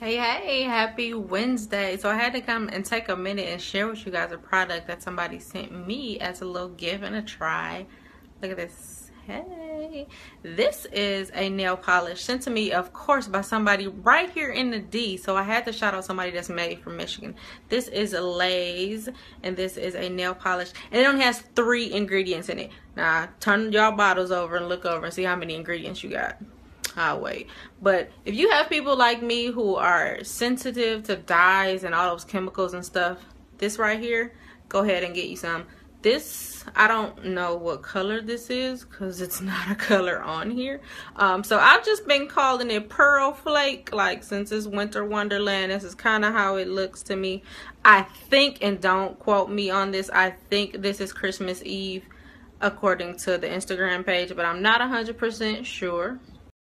Hey, hey, happy Wednesday. So I had to come and take a minute and share with you guys a product that somebody sent me as a little gift and a try. Look at this. Hey, this is a nail polish sent to me, of course, by somebody right here in the D. So I had to shout out somebody that's made from Michigan. This is a Laze, and this is a nail polish, and it only has three ingredients in it. Now, turn y'all bottles over and look over and see how many ingredients you got. Wait. But if you have people like me who are sensitive to dyes and all those chemicals and stuff, this right here, go ahead and get you some. This, I don't know what color this is because it's not a color on here. Um, so I've just been calling it Pearl Flake, like since it's Winter Wonderland. This is kind of how it looks to me. I think, and don't quote me on this, I think this is Christmas Eve according to the Instagram page, but I'm not 100% sure.